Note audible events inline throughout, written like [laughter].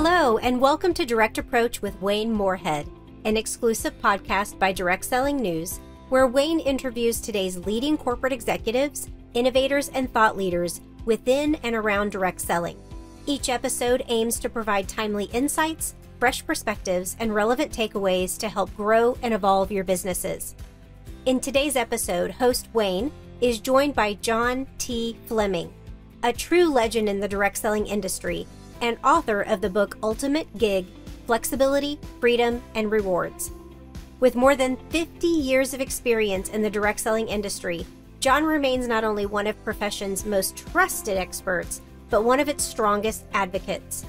Hello, and welcome to Direct Approach with Wayne Moorehead, an exclusive podcast by Direct Selling News, where Wayne interviews today's leading corporate executives, innovators, and thought leaders within and around direct selling. Each episode aims to provide timely insights, fresh perspectives, and relevant takeaways to help grow and evolve your businesses. In today's episode, host Wayne is joined by John T. Fleming, a true legend in the direct selling industry and author of the book Ultimate Gig Flexibility, Freedom, and Rewards. With more than 50 years of experience in the direct selling industry, John remains not only one of profession's most trusted experts, but one of its strongest advocates.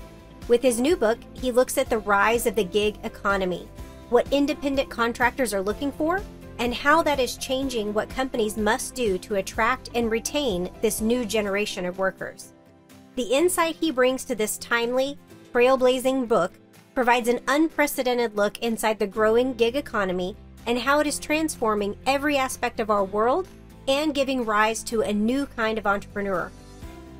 With his new book, he looks at the rise of the gig economy, what independent contractors are looking for, and how that is changing what companies must do to attract and retain this new generation of workers. The insight he brings to this timely, trailblazing book provides an unprecedented look inside the growing gig economy and how it is transforming every aspect of our world and giving rise to a new kind of entrepreneur.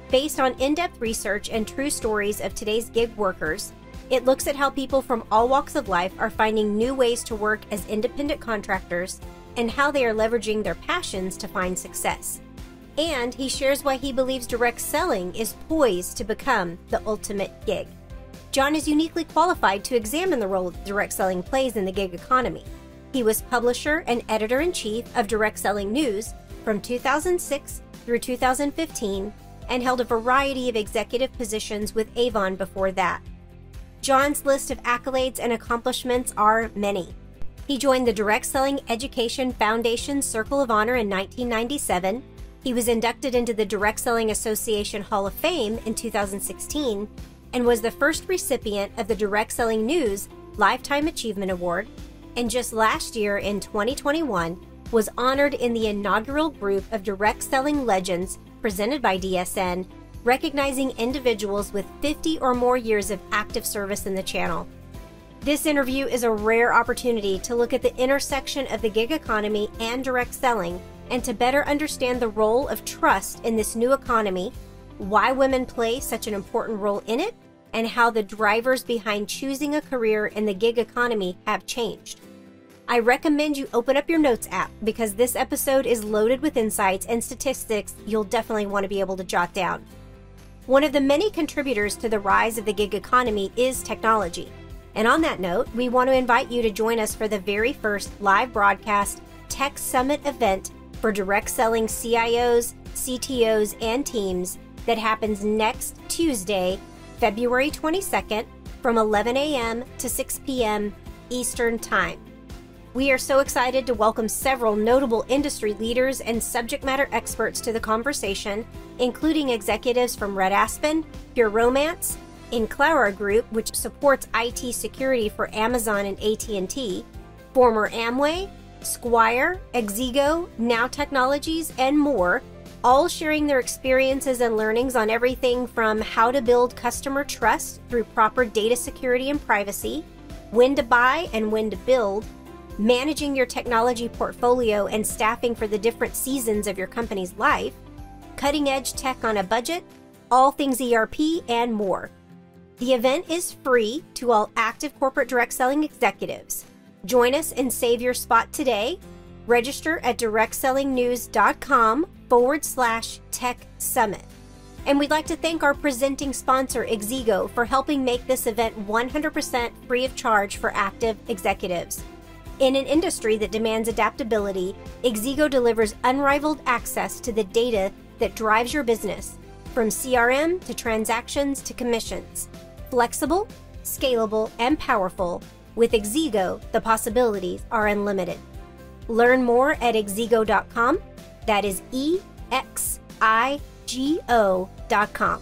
Based on in depth research and true stories of today's gig workers, it looks at how people from all walks of life are finding new ways to work as independent contractors and how they are leveraging their passions to find success. And he shares why he believes direct selling is poised to become the ultimate gig. John is uniquely qualified to examine the role direct selling plays in the gig economy. He was publisher and editor in chief of Direct Selling News from 2006 through 2015 and held a variety of executive positions with Avon before that. John's list of accolades and accomplishments are many. He joined the Direct Selling Education Foundation Circle of Honor in 1997. He was inducted into the Direct Selling Association Hall of Fame in 2016 and was the first recipient of the Direct Selling News Lifetime Achievement Award. And just last year in 2021, was honored in the inaugural group of direct selling legends presented by DSN, recognizing individuals with 50 or more years of active service in the channel. This interview is a rare opportunity to look at the intersection of the gig economy and direct selling and to better understand the role of trust in this new economy, why women play such an important role in it, and how the drivers behind choosing a career in the gig economy have changed. I recommend you open up your notes app because this episode is loaded with insights and statistics you'll definitely want to be able to jot down. One of the many contributors to the rise of the gig economy is technology. And on that note, we want to invite you to join us for the very first live broadcast Tech Summit event for direct selling CIOs, CTOs, and teams that happens next Tuesday, February 22nd from 11 a.m. to 6 p.m. Eastern Time. We are so excited to welcome several notable industry leaders and subject matter experts to the conversation, including executives from Red Aspen, Pure Romance, Inclara Group, which supports IT security for Amazon and AT&T, former Amway, Squire, Exigo, Now Technologies, and more, all sharing their experiences and learnings on everything from how to build customer trust through proper data security and privacy, when to buy and when to build, managing your technology portfolio and staffing for the different seasons of your company's life, cutting edge tech on a budget, all things ERP, and more. The event is free to all active corporate direct selling executives. Join us and save your spot today. Register at directsellingnews.com forward slash tech summit. And we'd like to thank our presenting sponsor, Exigo, for helping make this event 100% free of charge for active executives. In an industry that demands adaptability, Exigo delivers unrivaled access to the data that drives your business, from CRM to transactions to commissions. Flexible, scalable, and powerful, with Exigo, the possibilities are unlimited. Learn more at exigo.com. That is E X I G O.com.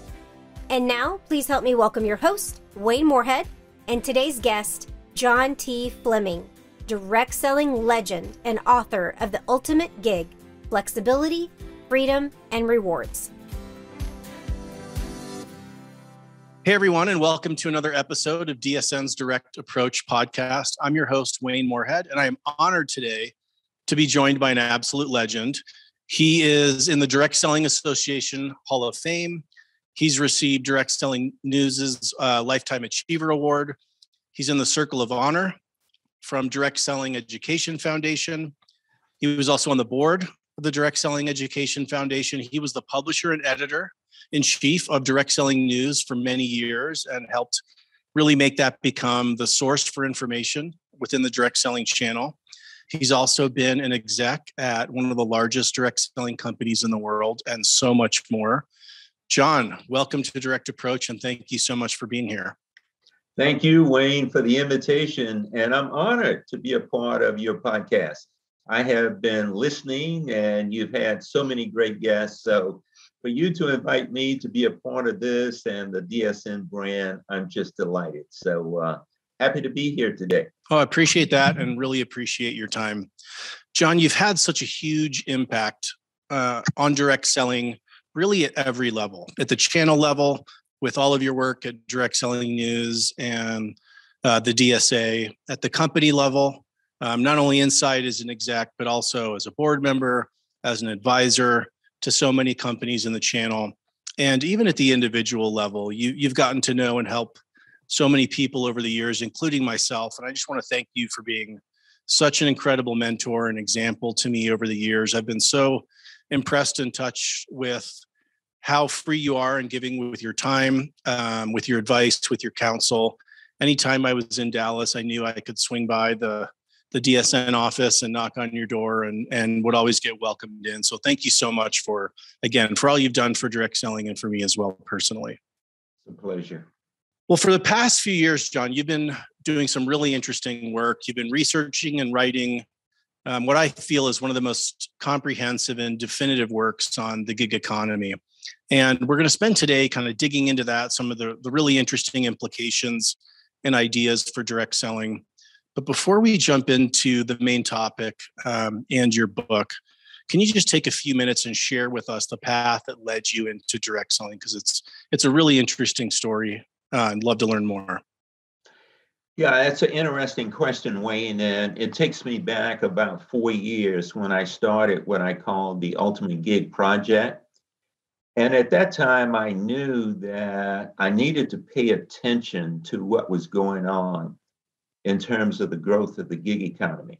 And now, please help me welcome your host, Wayne Moorehead, and today's guest, John T. Fleming direct selling legend and author of The Ultimate Gig Flexibility, Freedom, and Rewards. Hey, everyone, and welcome to another episode of DSN's Direct Approach podcast. I'm your host, Wayne Moorehead, and I am honored today to be joined by an absolute legend. He is in the Direct Selling Association Hall of Fame. He's received Direct Selling News's uh, Lifetime Achiever Award. He's in the Circle of Honor from Direct Selling Education Foundation. He was also on the board of the Direct Selling Education Foundation. He was the publisher and editor in chief of Direct Selling News for many years and helped really make that become the source for information within the direct selling channel. He's also been an exec at one of the largest direct selling companies in the world and so much more. John, welcome to Direct Approach and thank you so much for being here. Thank you, Wayne, for the invitation. And I'm honored to be a part of your podcast. I have been listening and you've had so many great guests. So for you to invite me to be a part of this and the DSN brand, I'm just delighted. So uh, happy to be here today. Oh, I appreciate that and really appreciate your time. John, you've had such a huge impact uh, on direct selling, really at every level, at the channel level, with all of your work at Direct Selling News and uh, the DSA, at the company level, um, not only inside as an exec, but also as a board member, as an advisor to so many companies in the channel. And even at the individual level, you, you've gotten to know and help so many people over the years, including myself. And I just want to thank you for being such an incredible mentor and example to me over the years. I've been so impressed and touched with how free you are in giving with your time, um, with your advice, with your counsel. Anytime I was in Dallas, I knew I could swing by the the DSN office and knock on your door and and would always get welcomed in. So thank you so much for again for all you've done for direct selling and for me as well personally. It's a pleasure. Well, for the past few years, John, you've been doing some really interesting work. You've been researching and writing um, what I feel is one of the most comprehensive and definitive works on the gig economy. And we're going to spend today kind of digging into that, some of the, the really interesting implications and ideas for direct selling. But before we jump into the main topic um, and your book, can you just take a few minutes and share with us the path that led you into direct selling? Because it's it's a really interesting story uh, I'd love to learn more. Yeah, that's an interesting question, Wayne. And it takes me back about four years when I started what I called the Ultimate Gig Project. And at that time, I knew that I needed to pay attention to what was going on in terms of the growth of the gig economy.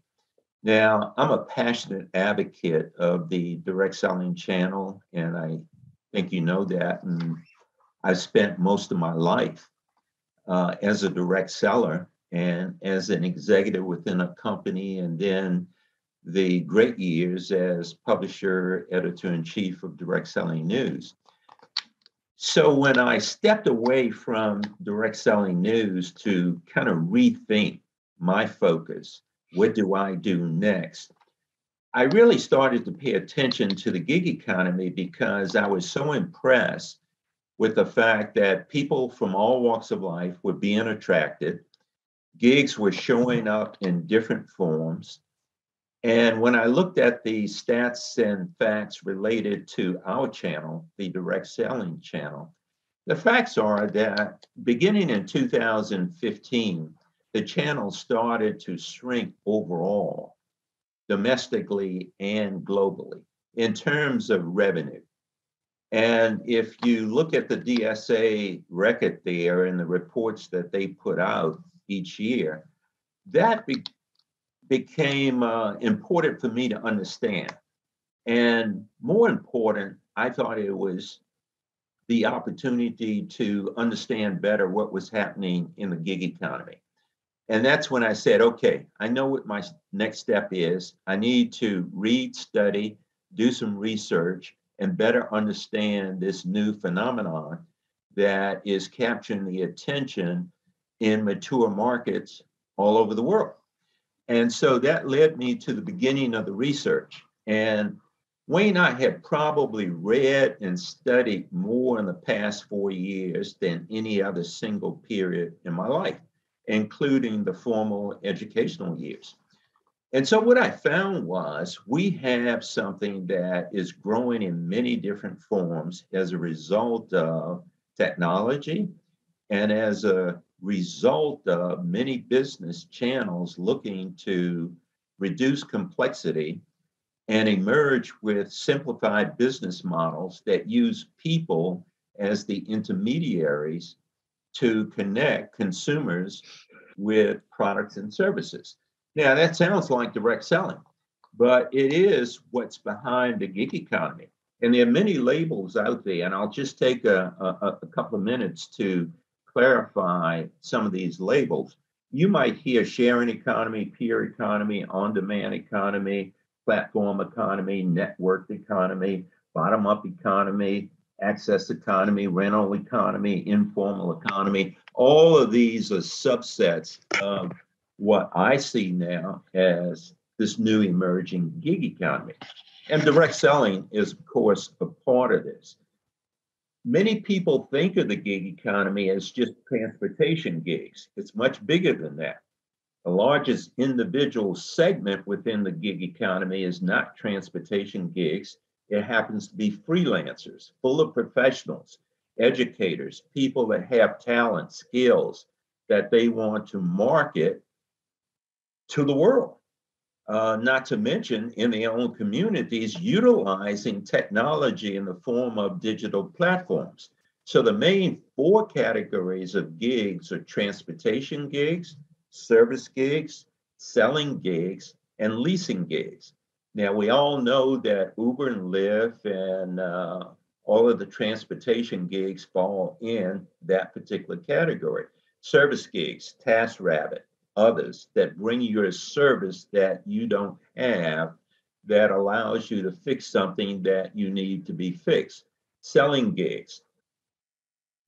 Now, I'm a passionate advocate of the direct selling channel, and I think you know that. And I spent most of my life uh, as a direct seller and as an executive within a company, and then the great years as publisher, editor in chief of Direct Selling News. So when I stepped away from Direct Selling News to kind of rethink my focus, what do I do next? I really started to pay attention to the gig economy because I was so impressed with the fact that people from all walks of life were being attracted. Gigs were showing up in different forms. And when I looked at the stats and facts related to our channel, the direct selling channel, the facts are that beginning in 2015, the channel started to shrink overall, domestically and globally, in terms of revenue. And if you look at the DSA record there and the reports that they put out each year, that be- became uh, important for me to understand. And more important, I thought it was the opportunity to understand better what was happening in the gig economy. And that's when I said, okay, I know what my next step is. I need to read, study, do some research, and better understand this new phenomenon that is capturing the attention in mature markets all over the world. And so that led me to the beginning of the research. And Wayne I had probably read and studied more in the past four years than any other single period in my life, including the formal educational years. And so what I found was we have something that is growing in many different forms as a result of technology and as a result of many business channels looking to reduce complexity and emerge with simplified business models that use people as the intermediaries to connect consumers with products and services. Now, that sounds like direct selling, but it is what's behind the gig economy. And there are many labels out there, and I'll just take a, a, a couple of minutes to clarify some of these labels. You might hear sharing economy, peer economy, on demand economy, platform economy, networked economy, bottom up economy, access economy, rental economy, informal economy. All of these are subsets of what I see now as this new emerging gig economy. And direct selling is, of course, a part of this. Many people think of the gig economy as just transportation gigs. It's much bigger than that. The largest individual segment within the gig economy is not transportation gigs, it happens to be freelancers, full of professionals, educators, people that have talent, skills that they want to market to the world. Uh, not to mention in their own communities, utilizing technology in the form of digital platforms. So the main four categories of gigs are transportation gigs, service gigs, selling gigs, and leasing gigs. Now, we all know that Uber and Lyft and uh, all of the transportation gigs fall in that particular category. Service gigs, TaskRabbit, others that bring you a service that you don't have that allows you to fix something that you need to be fixed. Selling gigs.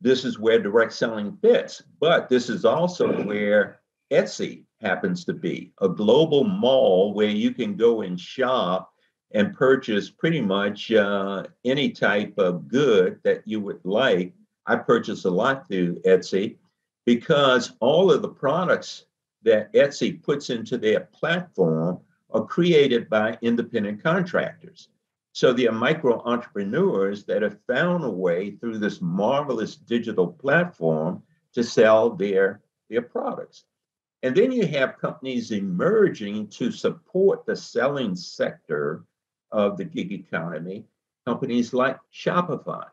This is where direct selling fits, but this is also where Etsy happens to be a global mall where you can go and shop and purchase pretty much uh, any type of good that you would like. I purchase a lot through Etsy because all of the products that Etsy puts into their platform are created by independent contractors. So there are micro entrepreneurs that have found a way through this marvelous digital platform to sell their, their products. And then you have companies emerging to support the selling sector of the gig economy, companies like Shopify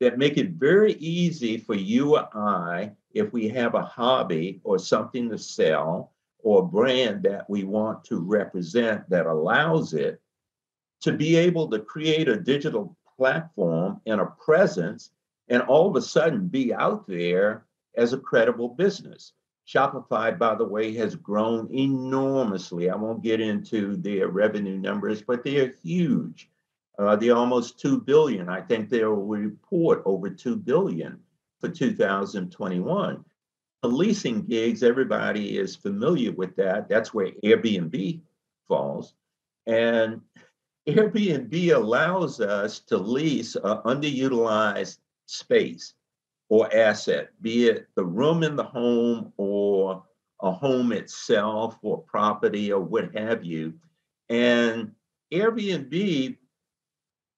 that make it very easy for you or I, if we have a hobby or something to sell or brand that we want to represent that allows it, to be able to create a digital platform and a presence and all of a sudden be out there as a credible business. Shopify, by the way, has grown enormously. I won't get into their revenue numbers, but they are huge. Uh, they're almost 2 billion. I think they will report over 2 billion for 2021. The leasing gigs, everybody is familiar with that. That's where Airbnb falls. And Airbnb allows us to lease an underutilized space or asset, be it the room in the home or a home itself or property or what have you. And Airbnb,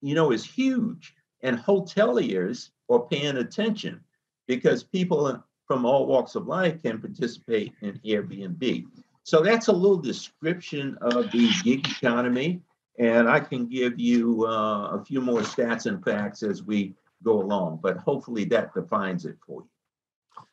you know, is huge. And hoteliers are paying attention because people from all walks of life can participate in Airbnb. So that's a little description of the gig economy. And I can give you uh, a few more stats and facts as we go along, but hopefully that defines it for you.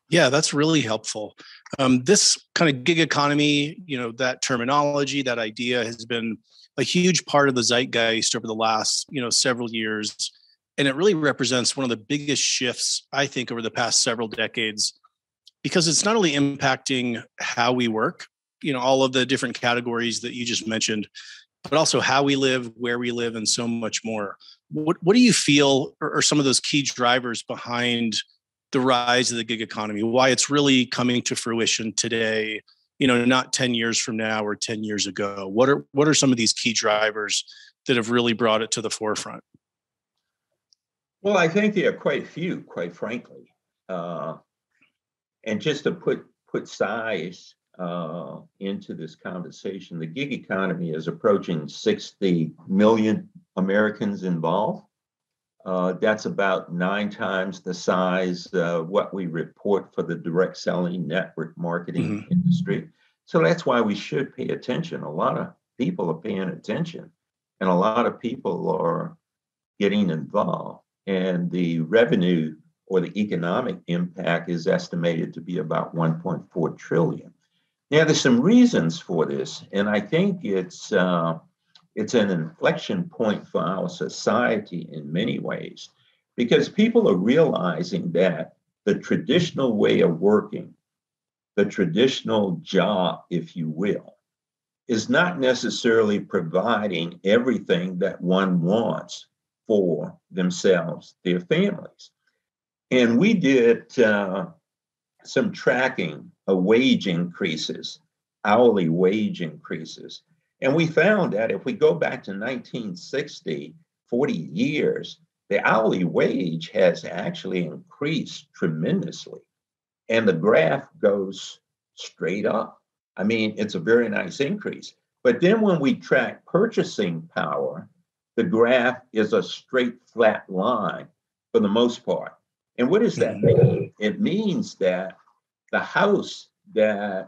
Yeah, that's really helpful. Um, this kind of gig economy, you know, that terminology, that idea has been a huge part of the zeitgeist over the last, you know, several years. And it really represents one of the biggest shifts, I think, over the past several decades, because it's not only impacting how we work, you know, all of the different categories that you just mentioned, but also how we live, where we live, and so much more. What what do you feel are, are some of those key drivers behind the rise of the gig economy? Why it's really coming to fruition today? You know, not ten years from now or ten years ago. What are what are some of these key drivers that have really brought it to the forefront? Well, I think there are quite a few, quite frankly. Uh, and just to put put size uh, into this conversation, the gig economy is approaching 60 million Americans involved. Uh, that's about nine times the size uh, what we report for the direct selling network marketing mm-hmm. industry. So that's why we should pay attention. A lot of people are paying attention, and a lot of people are getting involved. And the revenue or the economic impact is estimated to be about 1.4 trillion. Now, there's some reasons for this, and I think it's uh, it's an inflection point for our society in many ways, because people are realizing that the traditional way of working, the traditional job, if you will, is not necessarily providing everything that one wants for themselves, their families. And we did uh, some tracking of wage increases, hourly wage increases. And we found that if we go back to 1960, 40 years, the hourly wage has actually increased tremendously. And the graph goes straight up. I mean, it's a very nice increase. But then when we track purchasing power, the graph is a straight flat line for the most part. And what does that mean? It means that the house that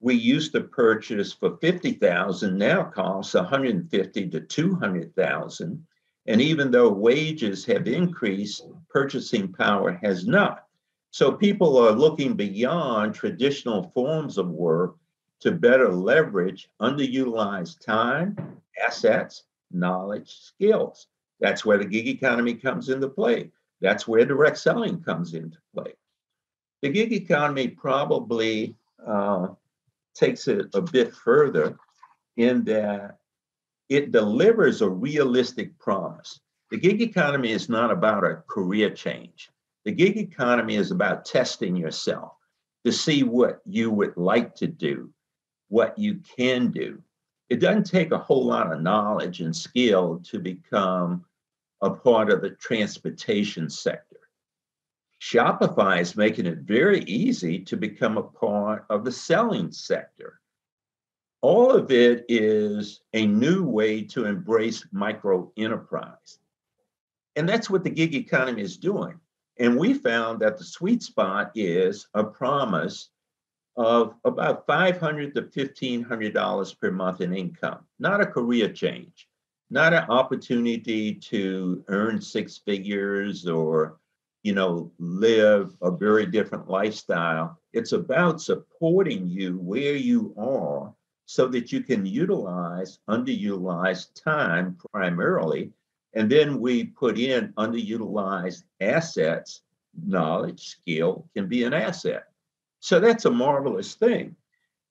we used to purchase for 50,000 now costs 150 to 200,000 and even though wages have increased purchasing power has not so people are looking beyond traditional forms of work to better leverage underutilized time assets knowledge skills that's where the gig economy comes into play that's where direct selling comes into play the gig economy probably uh, takes it a bit further in that it delivers a realistic promise. The gig economy is not about a career change. The gig economy is about testing yourself to see what you would like to do, what you can do. It doesn't take a whole lot of knowledge and skill to become a part of the transportation sector. Shopify is making it very easy to become a part of the selling sector. All of it is a new way to embrace micro enterprise. And that's what the gig economy is doing. And we found that the sweet spot is a promise of about $500 to $1,500 per month in income, not a career change, not an opportunity to earn six figures or you know, live a very different lifestyle. It's about supporting you where you are so that you can utilize underutilized time primarily. And then we put in underutilized assets, knowledge, skill can be an asset. So that's a marvelous thing.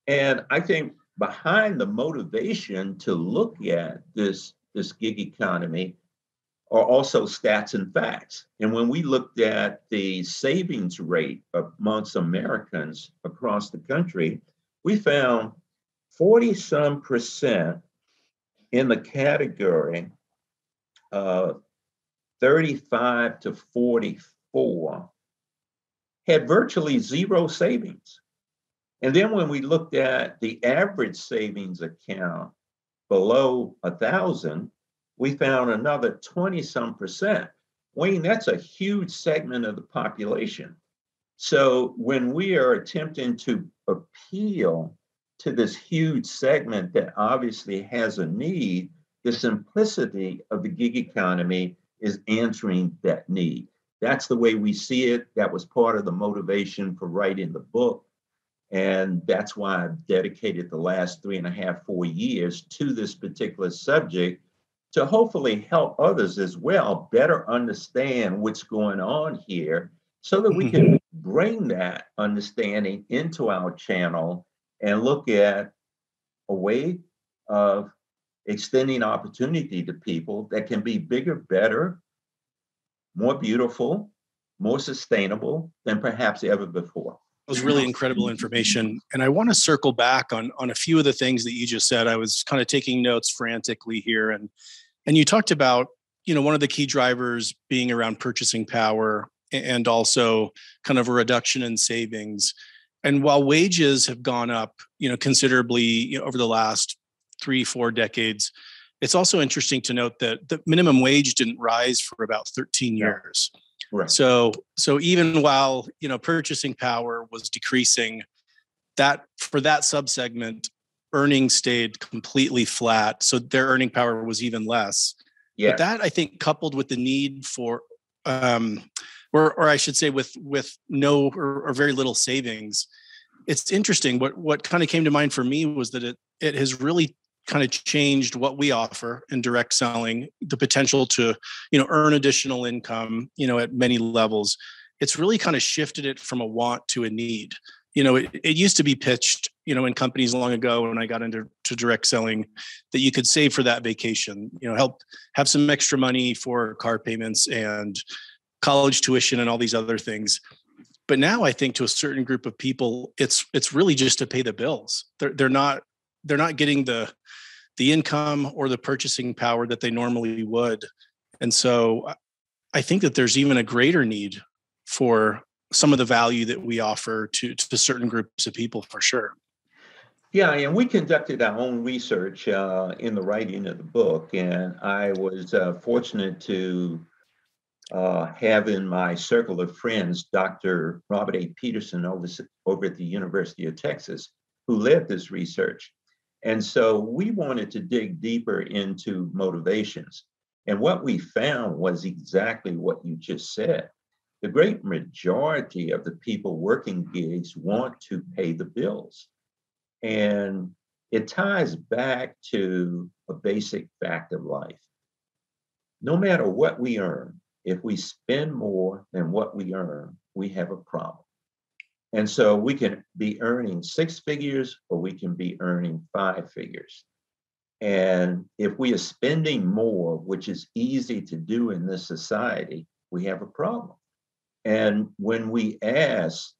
And I think behind the motivation to look at this, this gig economy are also stats and facts. And when we looked at the savings rate amongst Americans across the country, we found 40 some percent in the category of 35 to 44 had virtually zero savings. And then when we looked at the average savings account below a thousand, we found another 20 some percent. Wayne, that's a huge segment of the population. So when we are attempting to appeal to this huge segment that obviously has a need, the simplicity of the gig economy is answering that need. That's the way we see it. That was part of the motivation for writing the book. And that's why I've dedicated the last three and a half, four years to this particular subject to hopefully help others as well better understand what's going on here so that we can mm-hmm. bring that understanding into our channel and look at a way of extending opportunity to people that can be bigger, better, more beautiful, more sustainable than perhaps ever before. It was really incredible information. And I want to circle back on, on a few of the things that you just said. I was kind of taking notes frantically here. And and you talked about, you know, one of the key drivers being around purchasing power and also kind of a reduction in savings. And while wages have gone up, you know, considerably you know, over the last three, four decades, it's also interesting to note that the minimum wage didn't rise for about 13 years. Right. So, so even while you know purchasing power was decreasing, that for that subsegment, earnings stayed completely flat. So their earning power was even less. Yeah. But that I think coupled with the need for um, or or I should say with with no or, or very little savings. It's interesting. What what kind of came to mind for me was that it it has really kind of changed what we offer in direct selling the potential to you know earn additional income you know at many levels. It's really kind of shifted it from a want to a need. You know it, it used to be pitched you know in companies long ago when i got into to direct selling that you could save for that vacation you know help have some extra money for car payments and college tuition and all these other things. But now i think to a certain group of people it's it's really just to pay the bills. They're, they're not they're not getting the the income or the purchasing power that they normally would. And so i think that there's even a greater need for some of the value that we offer to to certain groups of people for sure. Yeah and we conducted our own research uh, in the writing of the book and i was uh, fortunate to uh, have in my circle of friends dr robert a. Peterson over, over at the university of texas who led this research and so we wanted to dig deeper into motivations. And what we found was exactly what you just said. The great majority of the people working gigs want to pay the bills. And it ties back to a basic fact of life. No matter what we earn, if we spend more than what we earn, we have a problem. And so we can be earning six figures or we can be earning five figures. And if we are spending more, which is easy to do in this society, we have a problem. And when we ask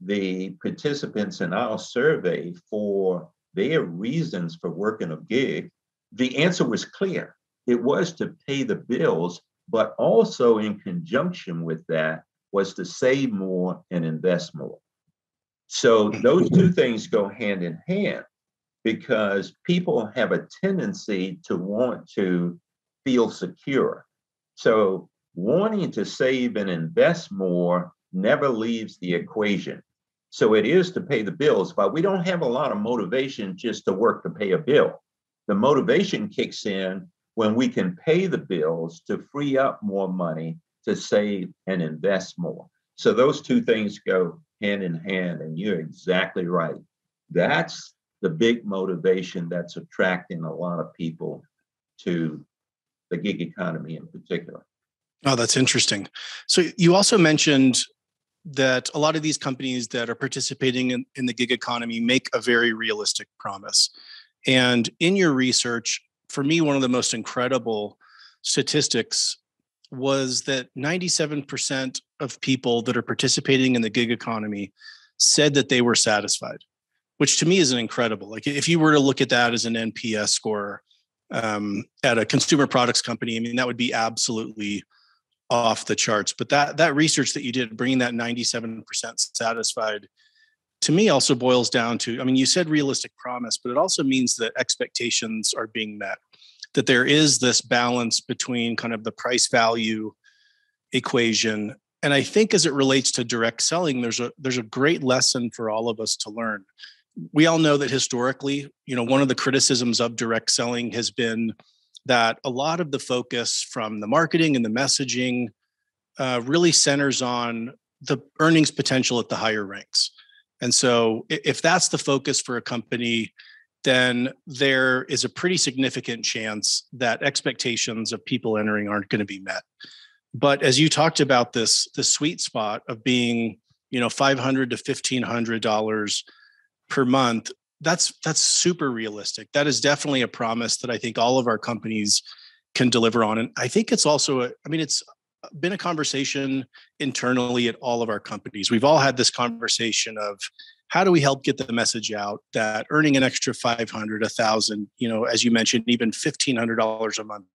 the participants in our survey for their reasons for working a gig, the answer was clear. It was to pay the bills, but also in conjunction with that was to save more and invest more. So those two things go hand in hand because people have a tendency to want to feel secure. So wanting to save and invest more never leaves the equation. So it is to pay the bills, but we don't have a lot of motivation just to work to pay a bill. The motivation kicks in when we can pay the bills to free up more money to save and invest more. So those two things go hand in hand. And you're exactly right. That's the big motivation that's attracting a lot of people to the gig economy in particular. Oh, that's interesting. So you also mentioned that a lot of these companies that are participating in, in the gig economy make a very realistic promise. And in your research, for me, one of the most incredible statistics was that 97% of people that are participating in the gig economy said that they were satisfied, which to me is an incredible. Like if you were to look at that as an NPS score um, at a consumer products company, I mean that would be absolutely off the charts. But that that research that you did, bringing that 97% satisfied, to me also boils down to. I mean, you said realistic promise, but it also means that expectations are being met. That there is this balance between kind of the price value equation. And i think as it relates to direct selling there's a there's a great lesson for all of us to learn. We all know that historically you know one of the criticisms of direct selling has been that a lot of the focus from the marketing and the messaging uh, really centers on the earnings potential at the higher ranks. And so if that's the focus for a company then there is a pretty significant chance that expectations of people entering aren't going to be met. But as you talked about this the sweet spot of being you know 500 to 1500 dollars per month that's that's super realistic. That is definitely a promise that i think all of our companies can deliver on. And i think it's also a, i mean it's been a conversation internally at all of our companies. We've all had this conversation of how do we help get the message out that earning an extra 500 1000 you know as you mentioned even $1500 a month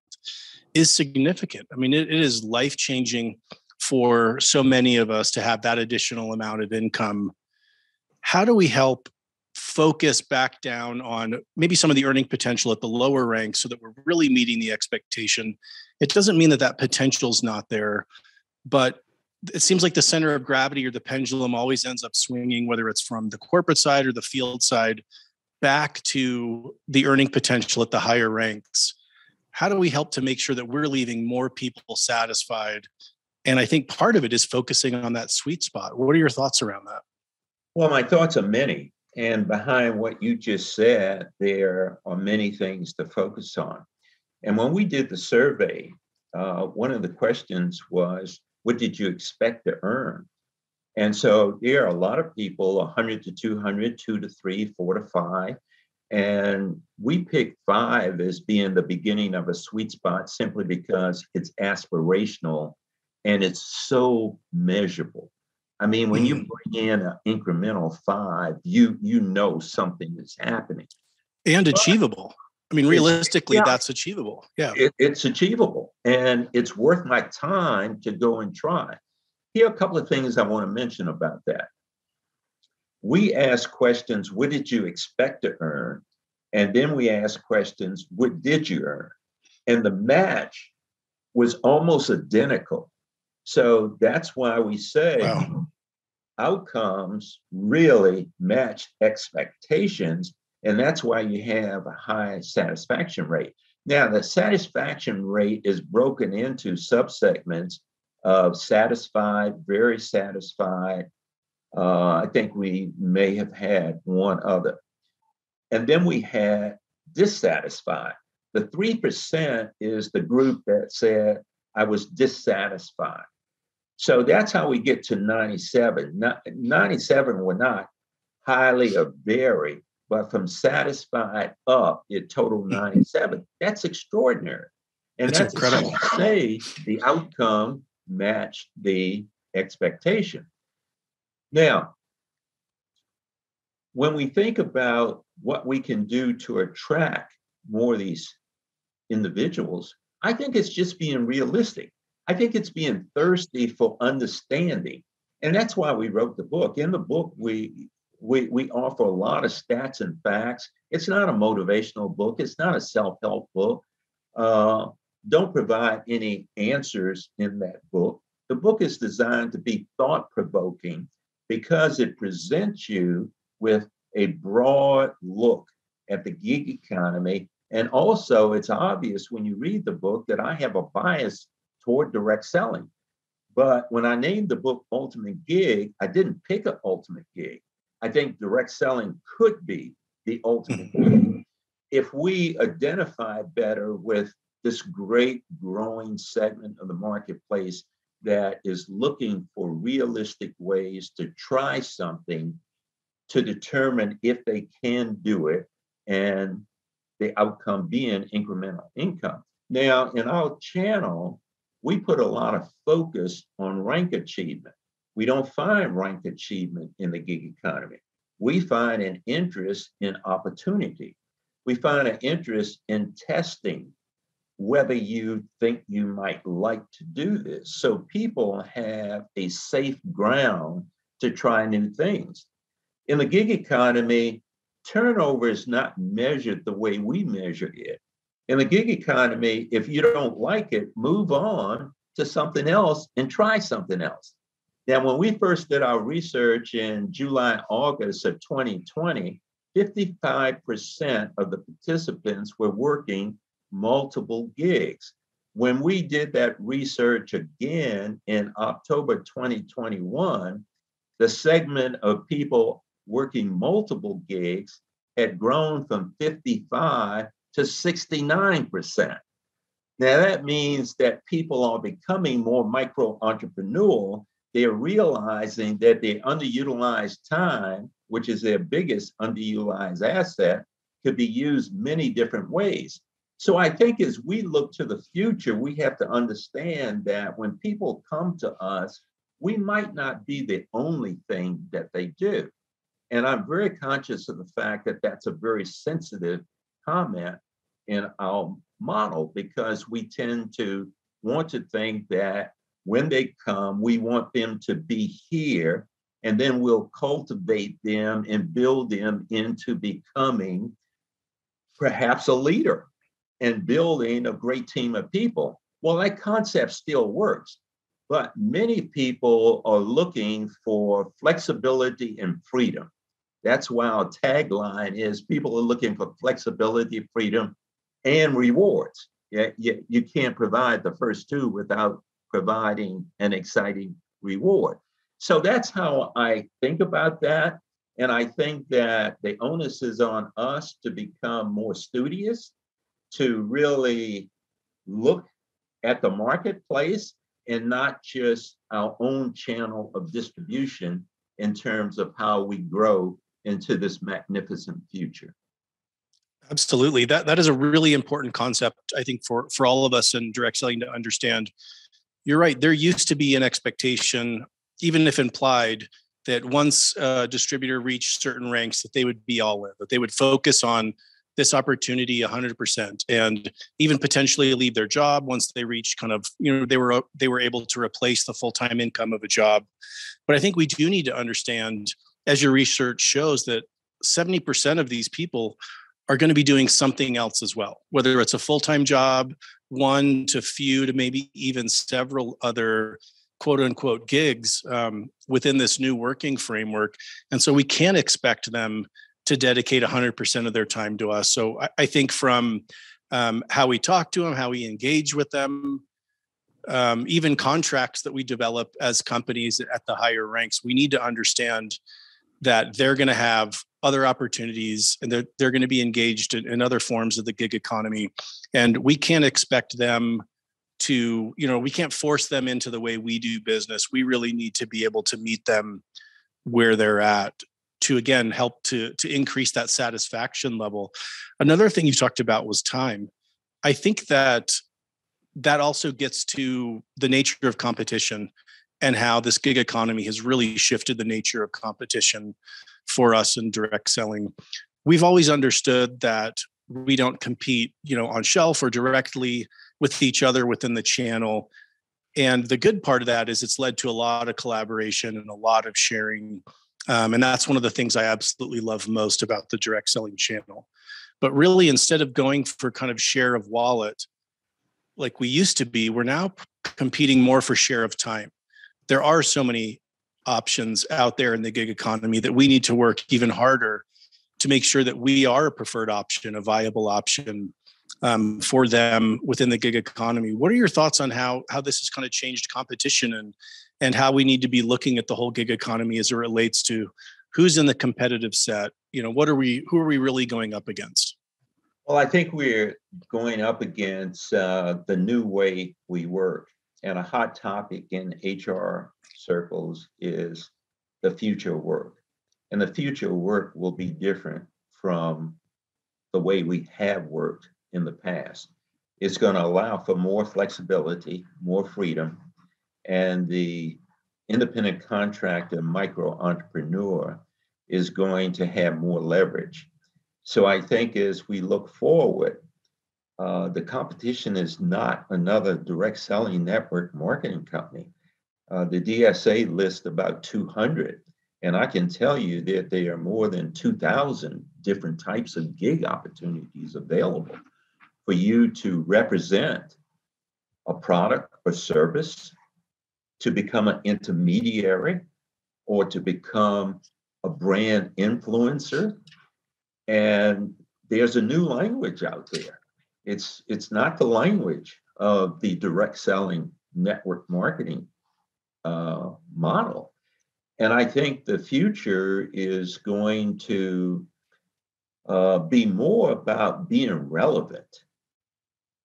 is significant. I mean, it, it is life changing for so many of us to have that additional amount of income. How do we help focus back down on maybe some of the earning potential at the lower ranks so that we're really meeting the expectation? It doesn't mean that that potential is not there, but it seems like the center of gravity or the pendulum always ends up swinging, whether it's from the corporate side or the field side, back to the earning potential at the higher ranks how do we help to make sure that we're leaving more people satisfied And I think part of it is focusing on that sweet spot. What are your thoughts around that? Well, my thoughts are many. And behind what you just said, there are many things to focus on. And when we did the survey, uh, one of the questions was, what did you expect to earn? And so there are a lot of people 100 to 200, two to three, four to five. And we picked five as being the beginning of a sweet spot simply because it's aspirational and it's so measurable. I mean, when you mm. bring in an incremental five, you you know something is happening. And achievable. I mean, realistically, yeah, that's achievable. Yeah. It, it's achievable and it's worth my time to go and try. Here are a couple of things I want to mention about that. We ask questions, what did you expect to earn? And then we ask questions, what did you earn? And the match was almost identical. So that's why we say wow. outcomes really match expectations. And that's why you have a high satisfaction rate. Now, the satisfaction rate is broken into subsegments of satisfied, very satisfied. Uh, I think we may have had one other. And then we had dissatisfied. The 3% is the group that said, I was dissatisfied. So that's how we get to 97. 97 were not highly or very, but from satisfied up, it totaled hmm. 97. That's extraordinary. And that's, that's incredible. Say the outcome matched the expectation. Now, when we think about what we can do to attract more of these individuals, I think it's just being realistic. I think it's being thirsty for understanding. And that's why we wrote the book. In the book, we we, we offer a lot of stats and facts. It's not a motivational book. It's not a self-help book. Uh, don't provide any answers in that book. The book is designed to be thought provoking because it presents you with a broad look at the gig economy. And also, it's obvious when you read the book that I have a bias toward direct selling. But when I named the book Ultimate Gig, I didn't pick an ultimate gig. I think direct selling could be the ultimate mm-hmm. gig. If we identify better with this great growing segment of the marketplace that is looking for realistic ways to try something to determine if they can do it and the outcome being incremental income. Now, in our channel, we put a lot of focus on rank achievement. We don't find rank achievement in the gig economy. We find an interest in opportunity. We find an interest in testing whether you think you might like to do this. So people have a safe ground to try new things. In the gig economy, turnover is not measured the way we measure it. In the gig economy, if you don't like it, move on to something else and try something else. Now, when we first did our research in July, August of 2020, 55% of the participants were working multiple gigs. When we did that research again in October 2021, the segment of people working multiple gigs had grown from 55 to 69%. Now that means that people are becoming more micro entrepreneurial. They're realizing that their underutilized time, which is their biggest underutilized asset, could be used many different ways. So I think as we look to the future, we have to understand that when people come to us, we might not be the only thing that they do. And I'm very conscious of the fact that that's a very sensitive comment in our model because we tend to want to think that when they come, we want them to be here, and then we'll cultivate them and build them into becoming perhaps a leader and building a great team of people. Well, that concept still works, but many people are looking for flexibility and freedom. That's why our tagline is people are looking for flexibility, freedom, and rewards. Yeah, you, you can't provide the first two without providing an exciting reward. So that's how I think about that. And I think that the onus is on us to become more studious, to really look at the marketplace and not just our own channel of distribution in terms of how we grow into this magnificent future. Absolutely. That that is a really important concept, I think, for for all of us in direct selling to understand. You're right. There used to be an expectation, even if implied, that once a distributor reached certain ranks, that they would be all in, that they would focus on this opportunity 100% and even potentially leave their job once they reach kind of you know they were they were able to replace the full-time income of a job but i think we do need to understand as your research shows that 70% of these people are going to be doing something else as well whether it's a full-time job one to few to maybe even several other quote unquote gigs um, within this new working framework and so we can't expect them to dedicate 100% of their time to us. So I, I think from um, how we talk to them, how we engage with them, um, even contracts that we develop as companies at the higher ranks, we need to understand that they're going to have other opportunities and they're, they're going to be engaged in, in other forms of the gig economy. And we can't expect them to, you know, we can't force them into the way we do business. We really need to be able to meet them where they're at to again help to to increase that satisfaction level another thing you talked about was time i think that that also gets to the nature of competition and how this gig economy has really shifted the nature of competition for us in direct selling we've always understood that we don't compete you know on shelf or directly with each other within the channel and the good part of that is it's led to a lot of collaboration and a lot of sharing um, and that's one of the things I absolutely love most about the direct selling channel. But really, instead of going for kind of share of wallet, like we used to be, we're now competing more for share of time. There are so many options out there in the gig economy that we need to work even harder to make sure that we are a preferred option, a viable option um, for them within the gig economy. What are your thoughts on how how this has kind of changed competition and and how we need to be looking at the whole gig economy as it relates to who's in the competitive set? You know, what are we who are we really going up against? Well, I think we're going up against uh, the new way we work, and a hot topic in HR circles is the future work, and the future work will be different from the way we have worked in the past. It's going to allow for more flexibility, more freedom, and the independent contractor micro entrepreneur is going to have more leverage. So I think as we look forward, uh, the competition is not another direct selling network marketing company. Uh, the DSA lists about 200, and I can tell you that there are more than 2,000 different types of gig opportunities available for you to represent a product or service, to become an intermediary, or to become a brand influencer. And there's a new language out there. It's it's not the language of the direct selling network marketing uh, model. And I think the future is going to uh, be more about being relevant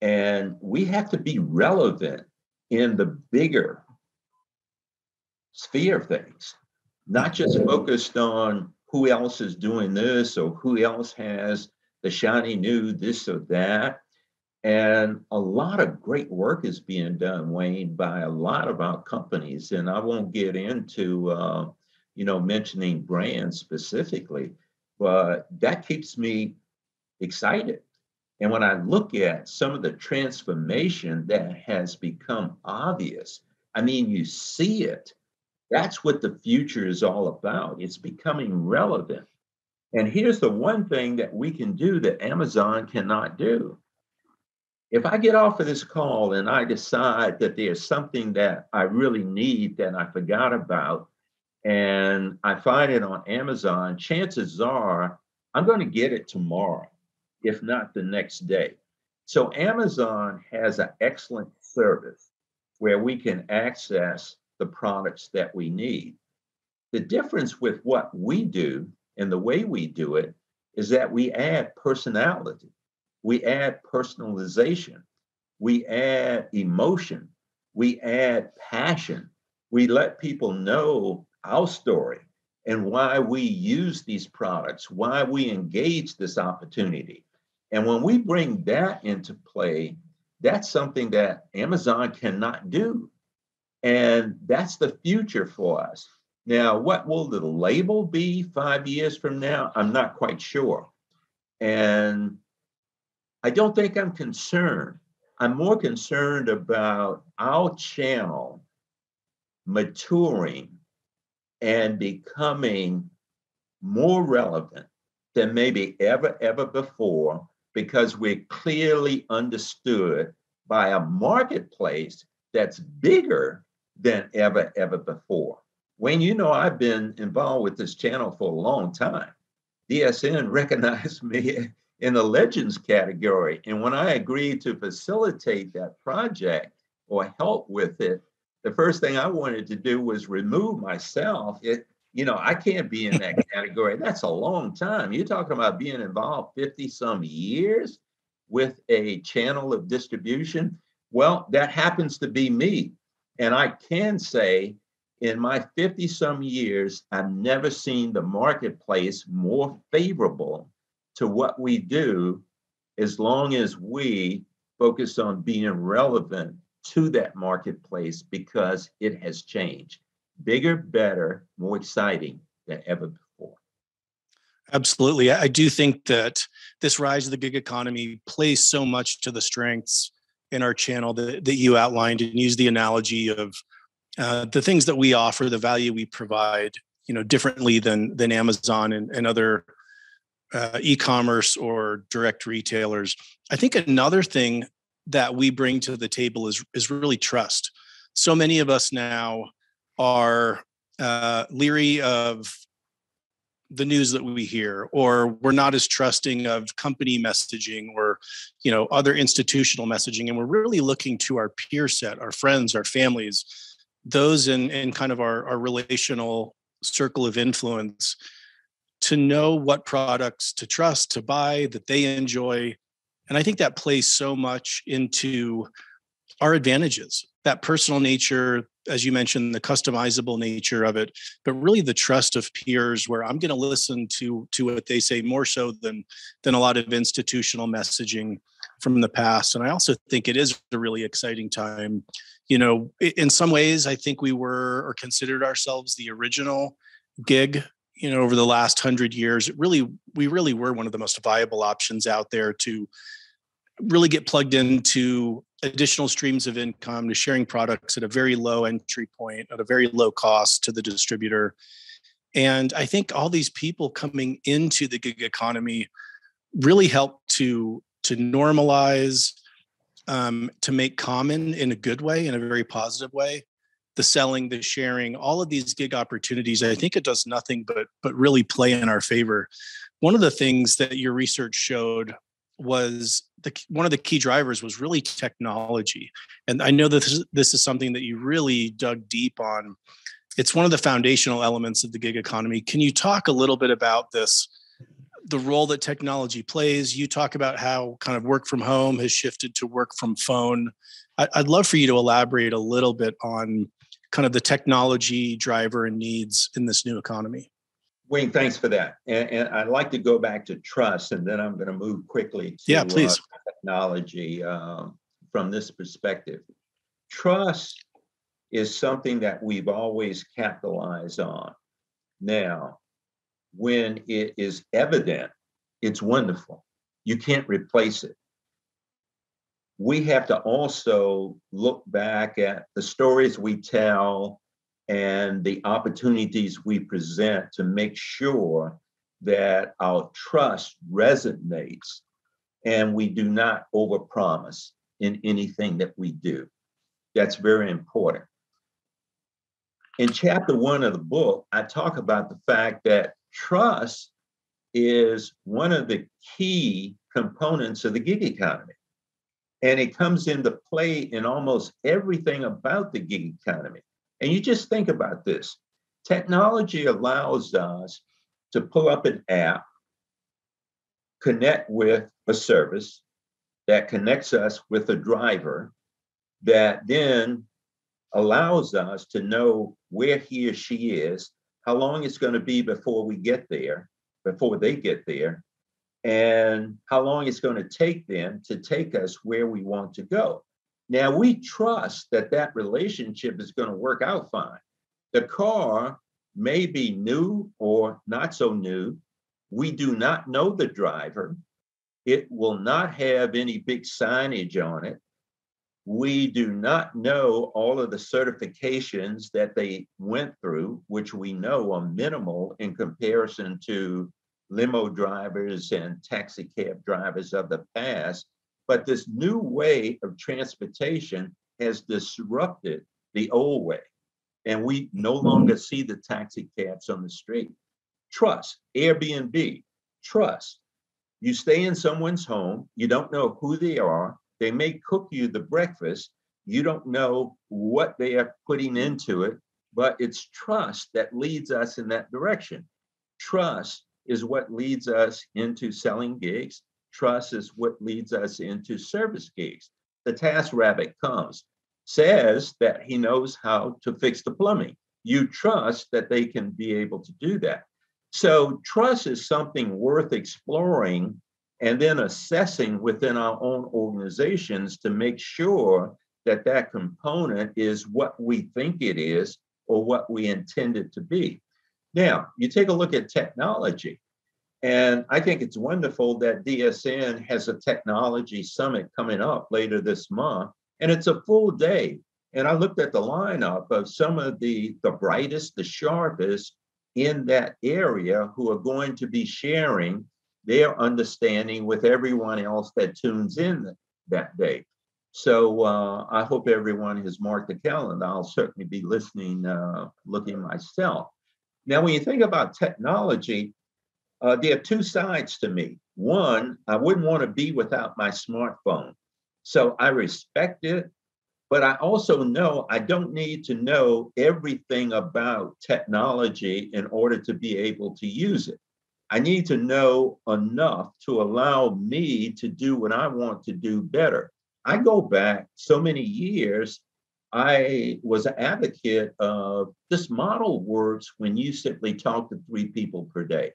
and we have to be relevant in the bigger sphere of things, not just focused on who else is doing this or who else has the shiny new this or that. And a lot of great work is being done, Wayne, by a lot of our companies. And I won't get into, uh, you know, mentioning brands specifically, but that keeps me excited and when I look at some of the transformation that has become obvious, I mean, you see it. That's what the future is all about. It's becoming relevant. And here's the one thing that we can do that Amazon cannot do. If I get off of this call and I decide that there's something that I really need that I forgot about, and I find it on Amazon, chances are I'm going to get it tomorrow if not the next day. So Amazon has an excellent service where we can access the products that we need. The difference with what we do and the way we do it is that we add personality, we add personalization, we add emotion, we add passion. We let people know our story and why we use these products, why we engage this opportunity. And when we bring that into play, that's something that Amazon cannot do. And that's the future for us. Now, what will the label be five years from now? I'm not quite sure. And I don't think I'm concerned. I'm more concerned about our channel maturing and becoming more relevant than maybe ever, ever before because we're clearly understood by a marketplace that's bigger than ever, ever before. Wayne, you know, I've been involved with this channel for a long time. DSN [laughs] recognized me in the legends category. And when I agreed to facilitate that project or help with it, the first thing I wanted to do was remove myself. It, you know, I can't be in that [laughs] category. That's a long time. You're talking about being involved 50 some years with a channel of distribution. Well, that happens to be me. And I can say in my 50 some years, I've never seen the marketplace more favorable to what we do as long as we focus on being relevant to that marketplace because it has changed. Bigger, better, more exciting than ever before. Absolutely. I do think that this rise of the gig economy plays so much to the strengths in our channel that, that you outlined and use the analogy of uh, the things that we offer, the value we provide, you know, differently than than Amazon and, and other uh, e-commerce or direct retailers. I think another thing that we bring to the table is is really trust. So many of us now are uh, leery of the news that we hear or we're not as trusting of company messaging or you know other institutional messaging and we're really looking to our peer set our friends our families those in in kind of our, our relational circle of influence to know what products to trust to buy that they enjoy and i think that plays so much into our advantages that personal nature as you mentioned the customizable nature of it but really the trust of peers where i'm going to listen to to what they say more so than than a lot of institutional messaging from the past and i also think it is a really exciting time. You know in some ways i think we were or considered ourselves the original gig you know over the last hundred years it really we really were one of the most viable options out there to really get plugged into additional streams of income to sharing products at a very low entry point at a very low cost to the distributor. And i think all these people coming into the gig economy really help to to normalize um, to make common in a good way in a very positive way the selling, the sharing, all of these gig opportunities, I think it does nothing but but really play in our favor. One of the things that your research showed was the one of the key drivers was really technology, and I know that this, this is something that you really dug deep on. It's one of the foundational elements of the gig economy. Can you talk a little bit about this? the role that technology plays. You talk about how kind of work from home has shifted to work from phone. I'd love for you to elaborate a little bit on kind of the technology driver and needs in this new economy. Wayne, thanks for that. And, and, I'd like to go back to trust, and then I'm going to move quickly to yeah, please. Uh, technology uh, from this perspective. Trust is something that we've always capitalized on. Now, when it is evident, it's wonderful. You can't replace it we have to also look back at the stories we tell and the opportunities we present to make sure that our trust resonates and we do not overpromise in anything that we do. That's very important. In chapter one of the book, I talk about the fact that trust is one of the key components of the gig economy And it comes into play in almost everything about the gig economy. And you just think about this technology allows us to pull up an app, connect with a service that connects us with a driver that then allows us to know where he or she is, how long it's going to be before we get there, before they get there, and how long it's going to take them to take us where we want to go. Now, we trust that that relationship is going to work out fine. The car may be new or not so new. We do not know the driver. It will not have any big signage on it. We do not know all of the certifications that they went through, which we know are minimal in comparison to limo drivers and taxi cab drivers of the past. But this new way of transportation has disrupted the old way. And we no mm-hmm. longer see the taxi cabs on the street. Trust, Airbnb, trust. You stay in someone's home, you don't know who they are, they may cook you the breakfast, you don't know what they are putting into it, but it's trust that leads us in that direction. Trust is what leads us into selling gigs. Trust is what leads us into service gigs. The TaskRabbit comes, says that he knows how to fix the plumbing. You trust that they can be able to do that. So, trust is something worth exploring and then assessing within our own organizations to make sure that that component is what we think it is or what we intend it to be. Now, you take a look at technology, and I think it's wonderful that DSN has a technology summit coming up later this month, and it's a full day. And I looked at the lineup of some of the, the brightest, the sharpest in that area who are going to be sharing their understanding with everyone else that tunes in that day. So uh, I hope everyone has marked the calendar. I'll certainly be listening, uh, looking myself. Now, when you think about technology, uh, there are two sides to me. One, I wouldn't want to be without my smartphone. So I respect it, but I also know I don't need to know everything about technology in order to be able to use it. I need to know enough to allow me to do what I want to do better. I go back so many years I was an advocate of this model works when you simply talk to three people per day.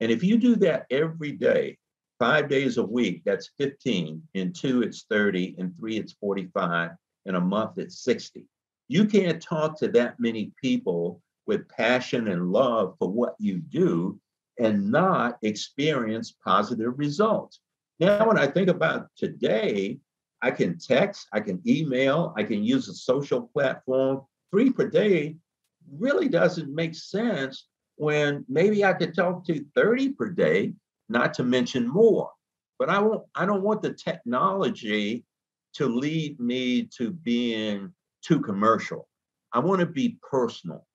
And if you do that every day, five days a week, that's 15. In two, it's 30. In three, it's 45. In a month, it's 60. You can't talk to that many people with passion and love for what you do and not experience positive results. Now, when I think about today, I can text, I can email, I can use a social platform. Three per day really doesn't make sense when maybe I could talk to 30 per day, not to mention more. But I won't, I don't want the technology to lead me to being too commercial. I want to be personal.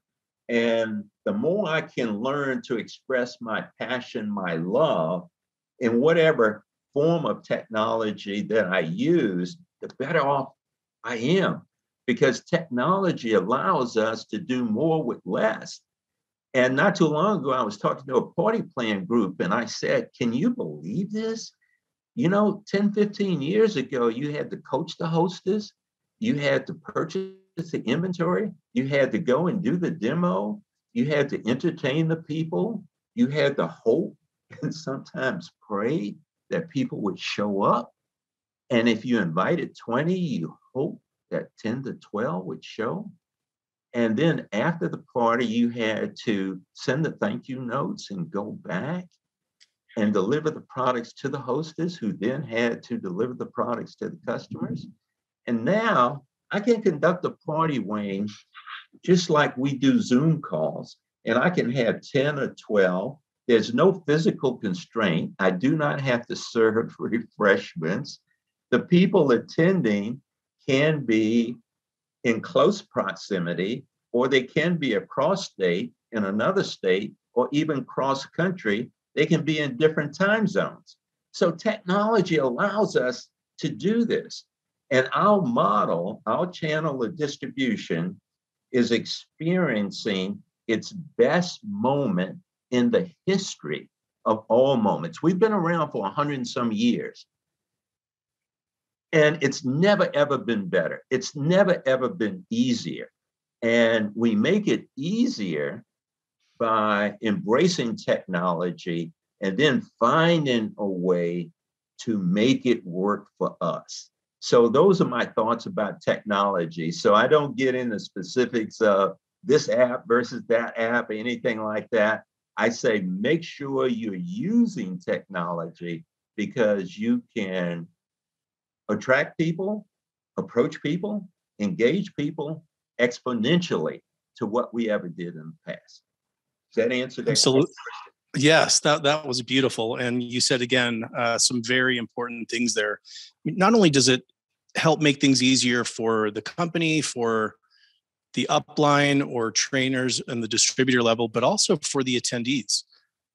And the more I can learn to express my passion, my love in whatever form of technology that I use, the better off I am because technology allows us to do more with less. And not too long ago, I was talking to a party plan group and I said, Can you believe this? You know, 10, 15 years ago, you had to coach the hostess, you had to purchase the inventory, you had to go and do the demo, you had to entertain the people, you had to hope and sometimes pray that people would show up. And if you invited 20, you hope that 10 to 12 would show. And then after the party, you had to send the thank you notes and go back and deliver the products to the hostess, who then had to deliver the products to the customers. And now I can conduct a party, Wayne, just like we do Zoom calls, and I can have 10 or 12 there's no physical constraint. I do not have to serve [laughs] refreshments. The people attending can be in close proximity, or they can be across state in another state, or even cross country. They can be in different time zones. So technology allows us to do this. And our model, our channel of distribution is experiencing its best moment in the history of all moments. We've been around for a hundred and some years. And it's never ever been better. It's never ever been easier. And we make it easier by embracing technology and then finding a way to make it work for us. So those are my thoughts about technology. So I don't get into specifics of this app versus that app anything like that. I say make sure you're using technology because you can attract people, approach people, engage people exponentially to what we ever did in the past. Does that answer that? Absolutely. Yes, that that was beautiful, and you said again uh, some very important things there. Not only does it help make things easier for the company, for the upline or trainers and the distributor level, but also for the attendees.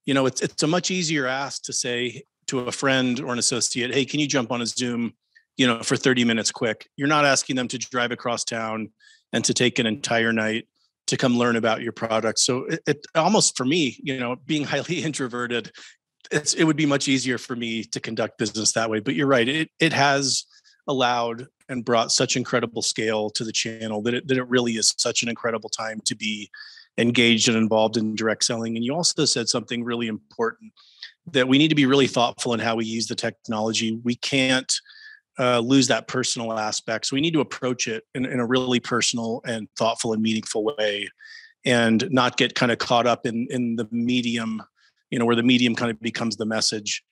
You know, it's it's a much easier ask to say to a friend or an associate, "Hey, can you jump on a Zoom, you know, for 30 minutes quick?" You're not asking them to drive across town and to take an entire night to come learn about your product. So it, it almost for me, you know, being [laughs] highly introverted, it's it would be much easier for me to conduct business that way. But you're right, it it has allowed and brought such incredible scale to the channel that it, that it really is such an incredible time to be engaged and involved in direct selling. And you also said something really important that we need to be really thoughtful in how we use the technology. We can't uh, lose that personal aspect. So we need to approach it in, in, a really personal and thoughtful and meaningful way and not get kind of caught up in, in the medium, you know, where the medium kind of becomes the message.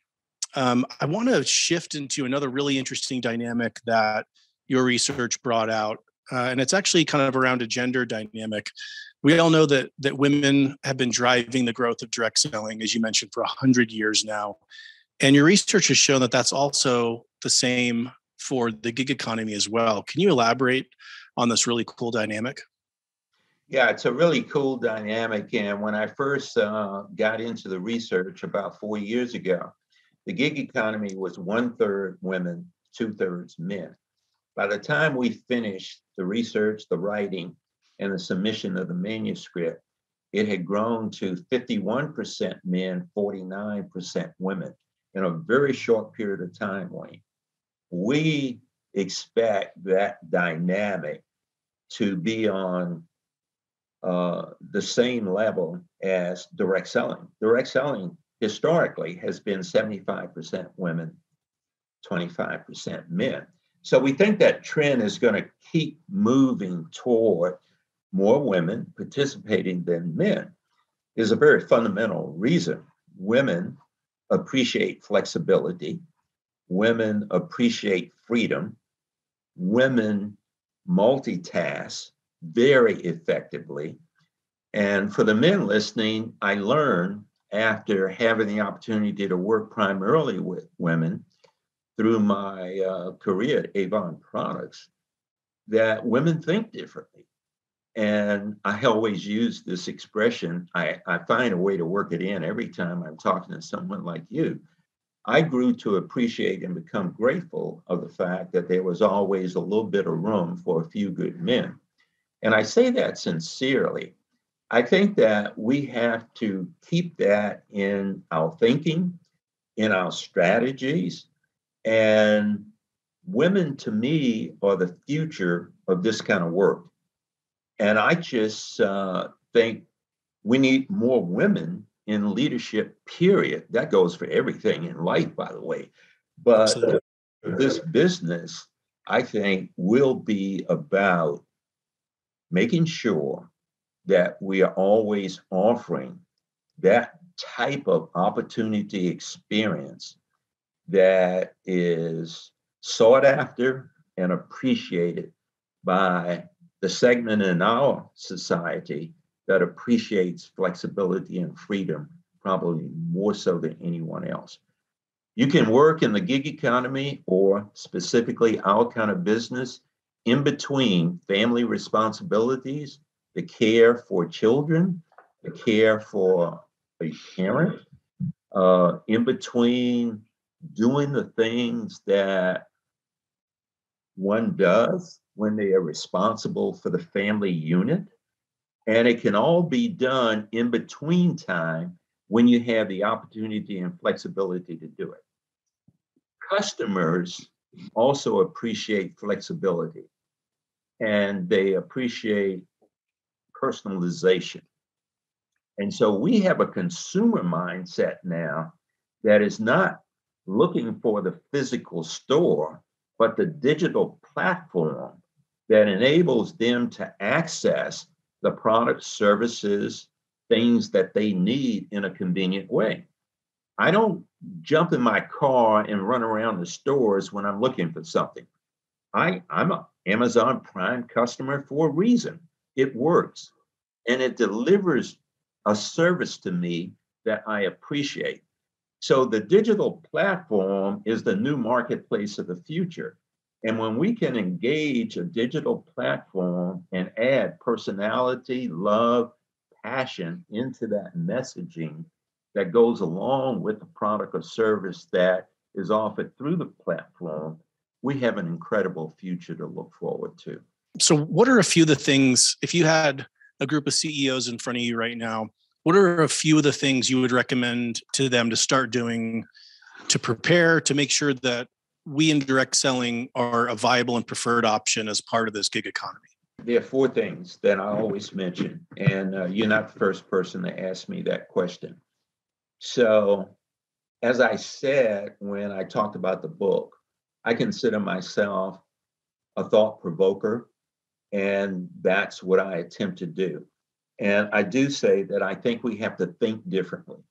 Um, I want to shift into another really interesting dynamic that your research brought out, uh, and it's actually kind of around a gender dynamic. We all know that that women have been driving the growth of direct selling, as you mentioned, for hundred years now, and your research has shown that that's also the same for the gig economy as well. Can you elaborate on this really cool dynamic? Yeah, it's a really cool dynamic. And when I first uh, got into the research about four years ago, the gig economy was one third women, two thirds men. By the time we finished the research, the writing, and the submission of the manuscript, it had grown to 51% men, 49% women in a very short period of time, Wayne. We expect that dynamic to be on uh, the same level as direct selling. Direct selling historically has been 75% women, 25% men. So we think that trend is going to keep moving toward more women participating than men. Is a very fundamental reason. Women appreciate flexibility, women appreciate freedom, women multitask very effectively. And for the men listening, I learned after having the opportunity to work primarily with women through my uh, career at Avon Products that women think differently. And I always use this expression. I, I find a way to work it in every time I'm talking to someone like you. I grew to appreciate and become grateful of the fact that there was always a little bit of room for a few good men. And I say that sincerely I think that we have to keep that in our thinking, in our strategies. And women, to me, are the future of this kind of work. And I just uh, think we need more women in leadership, period. That goes for everything in life, by the way. But Absolutely. this business, I think, will be about making sure that we are always offering that type of opportunity experience that is sought after and appreciated by the segment in our society that appreciates flexibility and freedom probably more so than anyone else. You can work in the gig economy or specifically our kind of business in between family responsibilities the care for children, the care for a parent, uh, in between doing the things that one does when they are responsible for the family unit. And it can all be done in between time when you have the opportunity and flexibility to do it. Customers also appreciate flexibility and they appreciate personalization. And so we have a consumer mindset now that is not looking for the physical store, but the digital platform that enables them to access the products, services, things that they need in a convenient way. I don't jump in my car and run around the stores when I'm looking for something. I, I'm an Amazon Prime customer for a reason. It works and it delivers a service to me that I appreciate. So the digital platform is the new marketplace of the future. And when we can engage a digital platform and add personality, love, passion into that messaging that goes along with the product or service that is offered through the platform, we have an incredible future to look forward to. So, what are a few of the things, if you had a group of CEOs in front of you right now, what are a few of the things you would recommend to them to start doing to prepare to make sure that we in direct selling are a viable and preferred option as part of this gig economy? There are four things that I always mention, and uh, you're not the first person to ask me that question. So, as I said when I talked about the book, I consider myself a thought provoker, and that's what I attempt to do. And I do say that I think we have to think differently.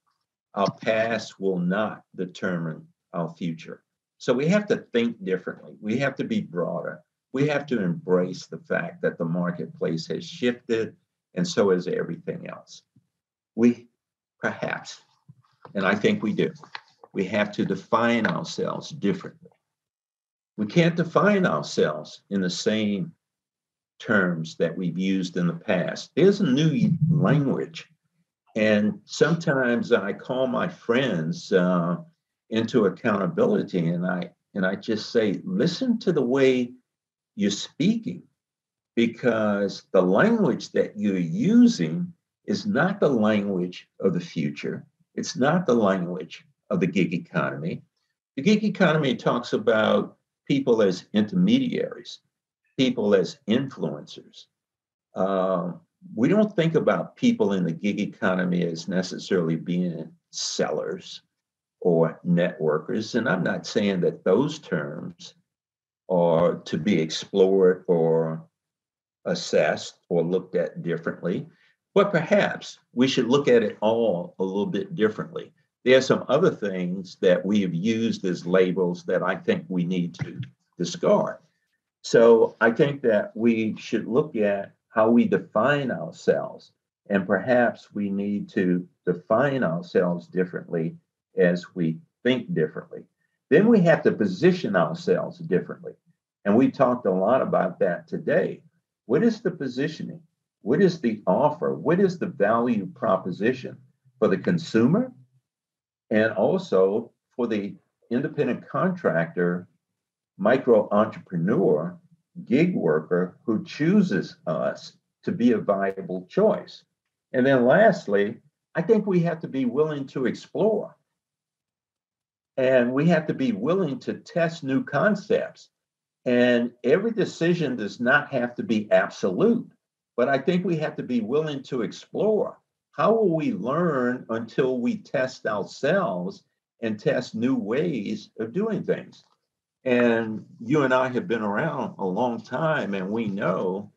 Our past will not determine our future. So we have to think differently. We have to be broader. We have to embrace the fact that the marketplace has shifted, and so has everything else. We perhaps, and I think we do, we have to define ourselves differently. We can't define ourselves in the same terms that we've used in the past. There's a new language. And sometimes I call my friends uh, into accountability and I and I just say, listen to the way you're speaking, because the language that you're using is not the language of the future. It's not the language of the gig economy. The gig economy talks about people as intermediaries, people as influencers. Uh, we don't think about people in the gig economy as necessarily being sellers or networkers. And I'm not saying that those terms are to be explored or assessed or looked at differently, but perhaps we should look at it all a little bit differently. There are some other things that we have used as labels that I think we need to discard. So I think that we should look at how we define ourselves, and perhaps we need to define ourselves differently as we think differently. Then we have to position ourselves differently. And we talked a lot about that today. What is the positioning? What is the offer? What is the value proposition for the consumer and also for the independent contractor, micro entrepreneur, gig worker who chooses us to be a viable choice? And then lastly, I think we have to be willing to explore. And we have to be willing to test new concepts. And every decision does not have to be absolute, but I think we have to be willing to explore. How will we learn until we test ourselves and test new ways of doing things? And you and I have been around a long time, and we know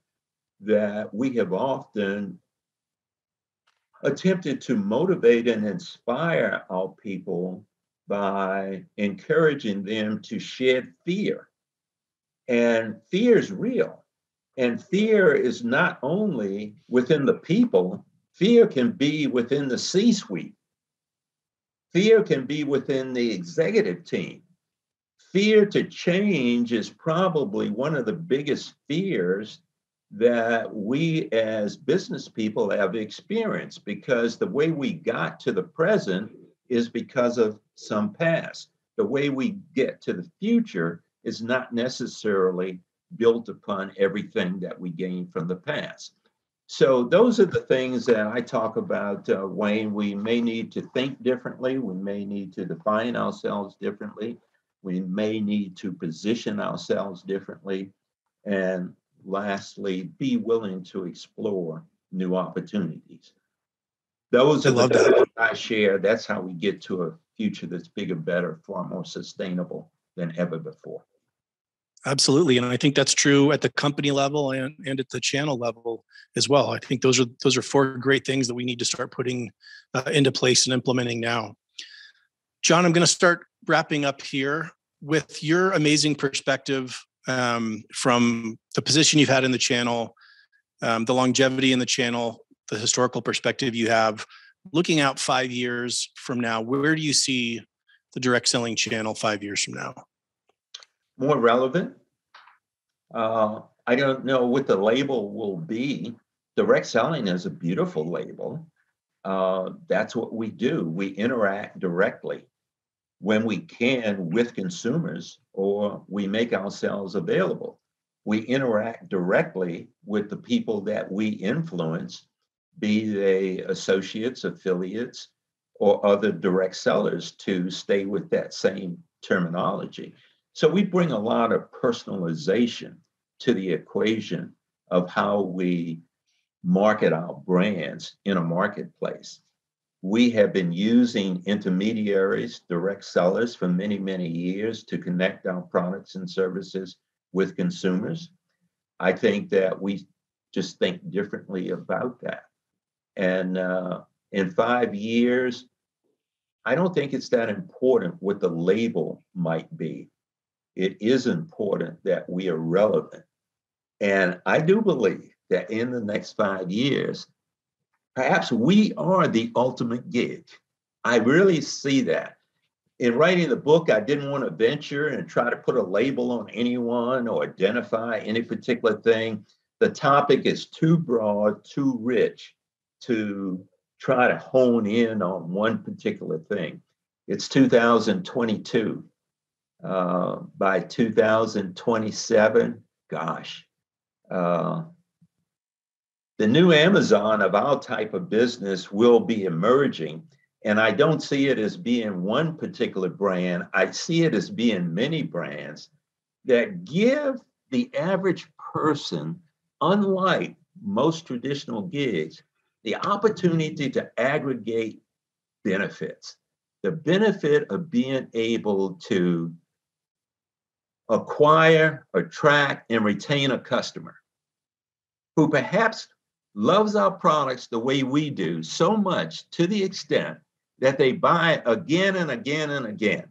that we have often attempted to motivate and inspire our people by encouraging them to shed fear. And fear is real. And fear is not only within the people, fear can be within the C suite, fear can be within the executive team. Fear to change is probably one of the biggest fears that we as business people have experienced because the way we got to the present is because of some past. The way we get to the future is not necessarily built upon everything that we gained from the past. So those are the things that I talk about, uh, Wayne. We may need to think differently. We may need to define ourselves differently. We may need to position ourselves differently. And lastly, be willing to explore new opportunities. Those are I the that. I share. That's how we get to a future that's bigger, better, far more sustainable than ever before. Absolutely, and I think that's true at the company level and, and at the channel level as well. I think those are those are four great things that we need to start putting uh, into place and implementing now. John, I'm going to start wrapping up here with your amazing perspective um, from the position you've had in the channel, um, the longevity in the channel, the historical perspective you have. Looking out five years from now, where do you see the direct selling channel five years from now? more relevant. Uh, I don't know what the label will be. Direct selling is a beautiful label. Uh, that's what we do. We interact directly when we can with consumers or we make ourselves available. We interact directly with the people that we influence, be they associates, affiliates, or other direct sellers to stay with that same terminology. So we bring a lot of personalization to the equation of how we market our brands in a marketplace. We have been using intermediaries, direct sellers for many, many years to connect our products and services with consumers. I think that we just think differently about that. And uh, in five years, I don't think it's that important what the label might be it is important that we are relevant. And I do believe that in the next five years, perhaps we are the ultimate gig. I really see that. In writing the book, I didn't want to venture and try to put a label on anyone or identify any particular thing. The topic is too broad, too rich to try to hone in on one particular thing. It's 2022 uh, by 2027, gosh, uh, the new Amazon of our type of business will be emerging. And I don't see it as being one particular brand. I see it as being many brands that give the average person, unlike most traditional gigs, the opportunity to aggregate benefits. The benefit of being able to acquire, attract, and retain a customer who perhaps loves our products the way we do so much to the extent that they buy again and again and again.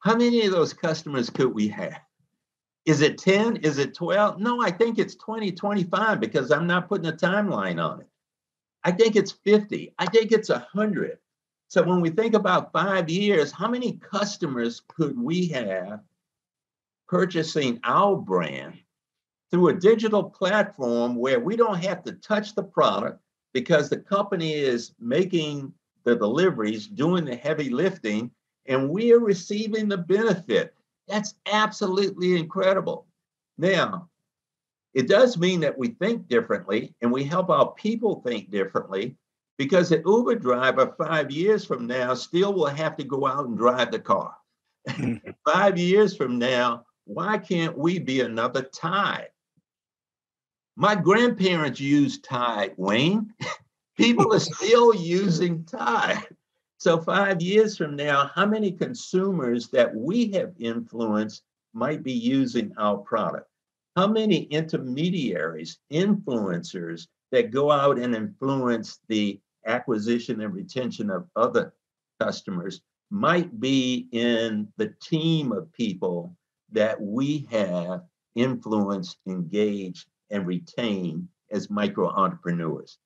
How many of those customers could we have? Is it 10? Is it 12? No, I think it's 20, 25 because I'm not putting a timeline on it. I think it's 50. I think it's 100. So when we think about five years, how many customers could we have purchasing our brand through a digital platform where we don't have to touch the product because the company is making the deliveries, doing the heavy lifting, and we are receiving the benefit. That's absolutely incredible. Now, it does mean that we think differently and we help our people think differently because the Uber driver five years from now still will have to go out and drive the car. Mm-hmm. [laughs] five years from now, why can't we be another Tide? My grandparents used Tide, Wayne. People are still using Tide. So, five years from now, how many consumers that we have influenced might be using our product? How many intermediaries, influencers that go out and influence the acquisition and retention of other customers might be in the team of people that we have influenced, engaged, and retain as micro entrepreneurs?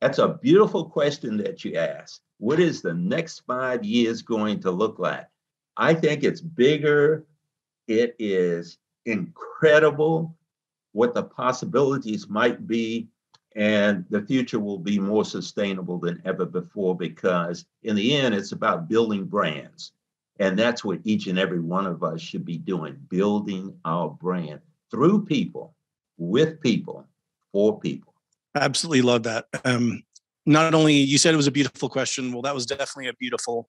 That's a beautiful question that you ask. What is the next five years going to look like? I think it's bigger. It is incredible what the possibilities might be. And the future will be more sustainable than ever before because, in the end, it's about building brands. And that's what each and every one of us should be doing building our brand through people, with people, for people. Absolutely love that. Um, not only you said it was a beautiful question, well, that was definitely a beautiful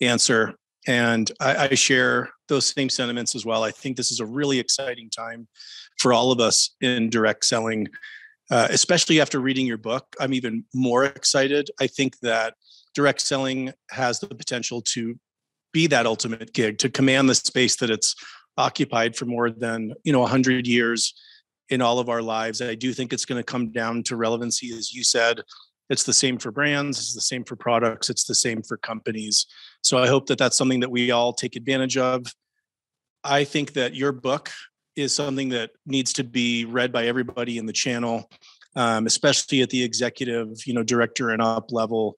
answer. And I, I share those same sentiments as well. I think this is a really exciting time for all of us in direct selling, uh, especially after reading your book. I'm even more excited. I think that direct selling has the potential to be that ultimate gig, to command the space that it's occupied for more than you know 100 years in all of our lives. I do think it's going to come down to relevancy, as you said. It's the same for brands, it's the same for products, it's the same for companies. So I hope that that's something that we all take advantage of. I think that your book is something that needs to be read by everybody in the channel, um, especially at the executive, you know, director and up level.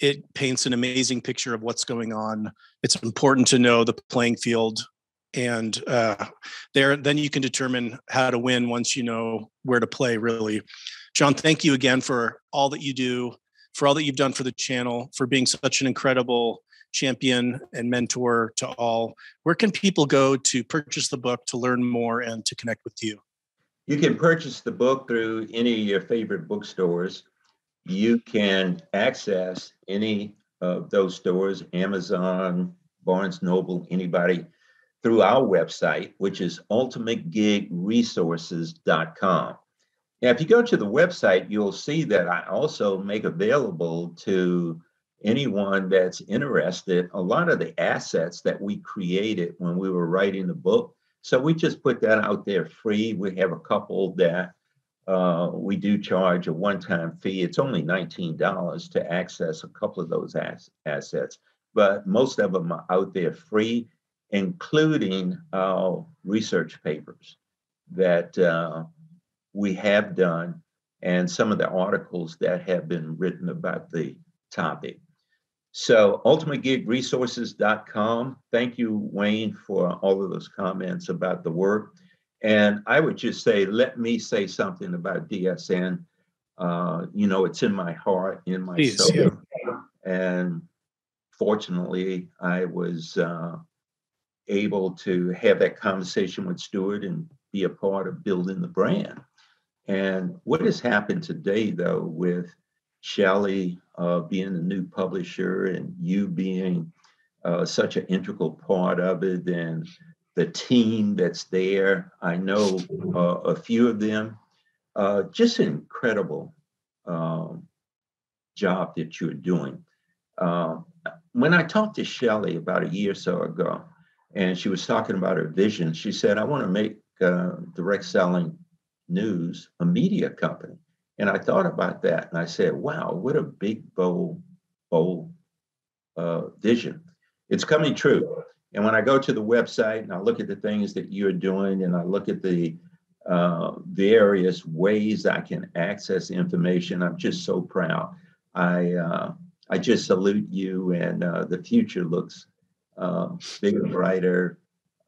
It paints an amazing picture of what's going on. It's important to know the playing field and uh, there then you can determine how to win once you know where to play really. John thank you again for all that you do for all that you've done for the channel for being such an incredible champion and mentor to all. Where can people go to purchase the book to learn more and to connect with you? You can purchase the book through any of your favorite bookstores. You can access any of those stores amazon barnes noble anybody through our website, which is ultimategigresources.com. Now, if you go to the website, you'll see that I also make available to anyone that's interested a lot of the assets that we created when we were writing the book. So we just put that out there free. We have a couple that uh, we do charge a one time fee. It's only $19 to access a couple of those ass- assets, but most of them are out there free including uh, research papers that uh, we have done and some of the articles that have been written about the topic. So, ultimategigresources.com. Thank you, Wayne, for all of those comments about the work. And I would just say, let me say something about DSN. Uh, you know, it's in my heart, in my Please, soul. Yeah. And fortunately, I was uh, able to have that conversation with Stuart and be a part of building the brand. And what has happened today, though, with Shelley uh, being the new publisher and you being uh, such an integral part of it, and the team that's there, I know uh, a few of them, uh, just an incredible um, job that you're doing. Uh, when I talked to Shelley about a year or so ago, and she was talking about her vision. She said, I want to make uh, direct selling news a media company. And I thought about that and I said, wow, what a big, bold, bold uh, vision. It's coming true. And when I go to the website and I look at the things that you're doing and I look at the uh, various ways I can access information, I'm just so proud. I uh, I just salute you, and uh, the future looks uh, bigger, brighter,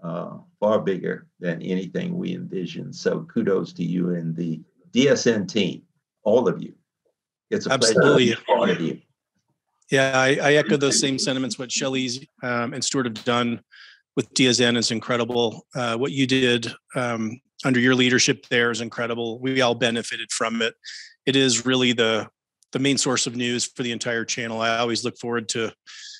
uh, far bigger than anything we envisioned. So kudos to you and the DSN team, all of you. It's a Absolutely. pleasure to be part of you. Yeah, I, I echo those same sentiments. What Shelley's um, and Stuart have done with DSN is incredible. Uh, what you did um, under your leadership there is incredible. We all benefited from it. It is really the the main source of news for the entire channel. I always look forward to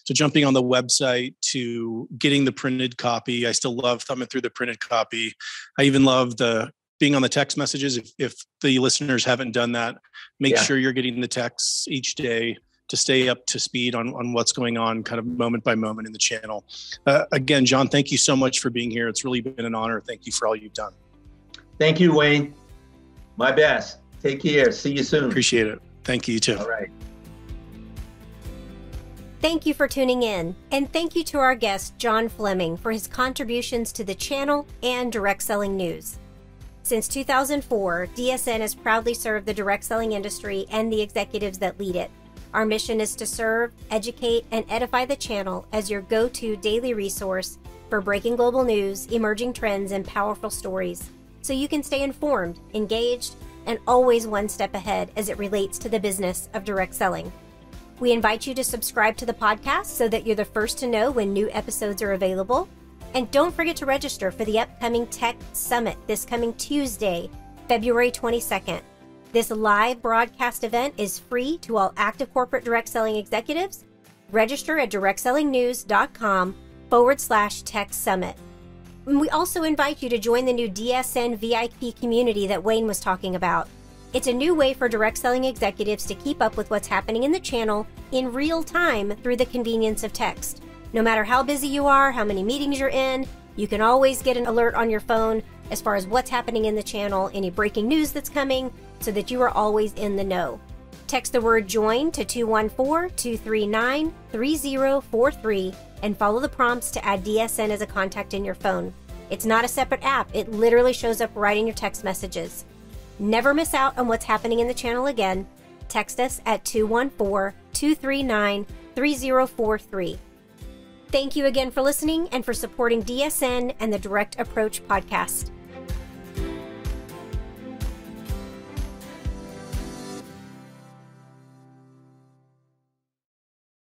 to jumping on the website to getting the printed copy. I still love thumbing through the printed copy. I even love the being on the text messages. If, if the listeners haven't done that, make yeah. sure you're getting the texts each day to stay up to speed on, on what's going on kind of moment by moment in the channel. Uh, again, John, thank you so much for being here. It's really been an honor. Thank you for all you've done. Thank you, Wayne. My best. Take care. See you soon. Appreciate it. Thank you, too. All right. Thank you for tuning in, and thank you to our guest, John Fleming, for his contributions to the channel and direct selling news. Since 2004, DSN has proudly served the direct selling industry and the executives that lead it. Our mission is to serve, educate, and edify the channel as your go to daily resource for breaking global news, emerging trends, and powerful stories so you can stay informed, engaged, and always one step ahead as it relates to the business of direct selling. We invite you to subscribe to the podcast so that you're the first to know when new episodes are available. And don't forget to register for the upcoming Tech Summit this coming Tuesday, February 22nd. This live broadcast event is free to all active corporate direct selling executives. Register at directsellingnews.com forward slash tech summit. We also invite you to join the new DSN VIP community that Wayne was talking about. It's a new way for direct selling executives to keep up with what's happening in the channel in real time through the convenience of text. No matter how busy you are, how many meetings you're in, you can always get an alert on your phone as far as what's happening in the channel, any breaking news that's coming, so that you are always in the know. Text the word join to 214 239 3043 and follow the prompts to add DSN as a contact in your phone. It's not a separate app, it literally shows up right in your text messages. Never miss out on what's happening in the channel again. Text us at 214 239 3043. Thank you again for listening and for supporting DSN and the Direct Approach podcast.